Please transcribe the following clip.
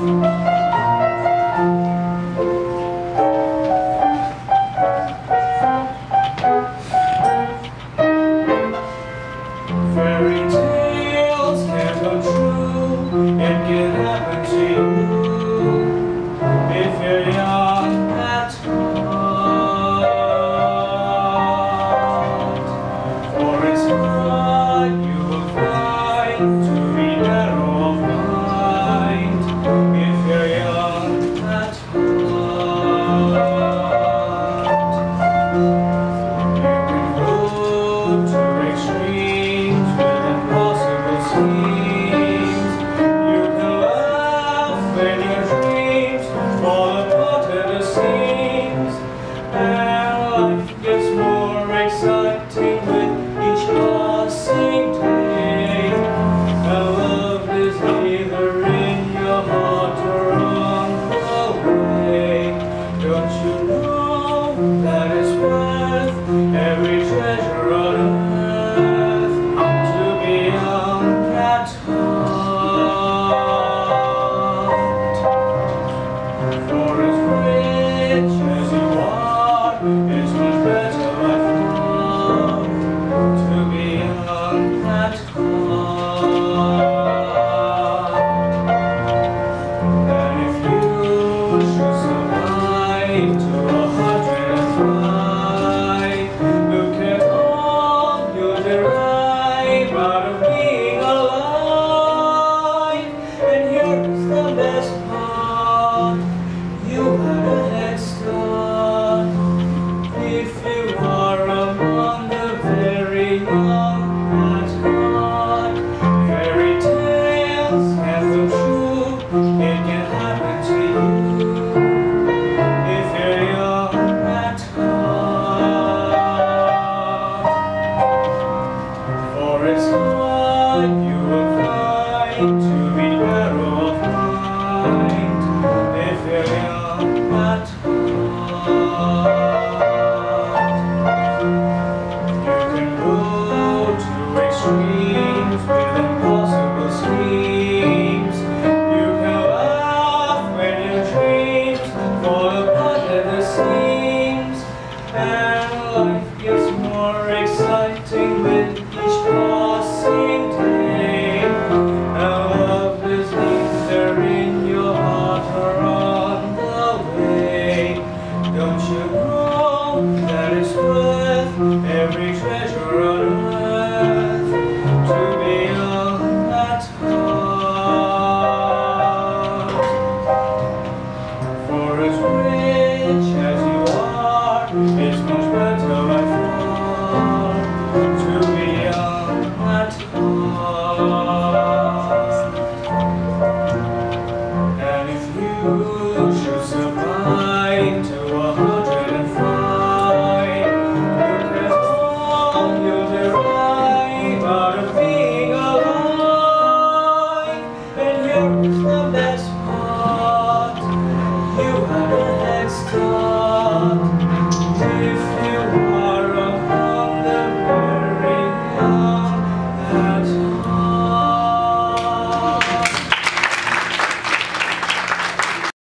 every treasure For his Oh.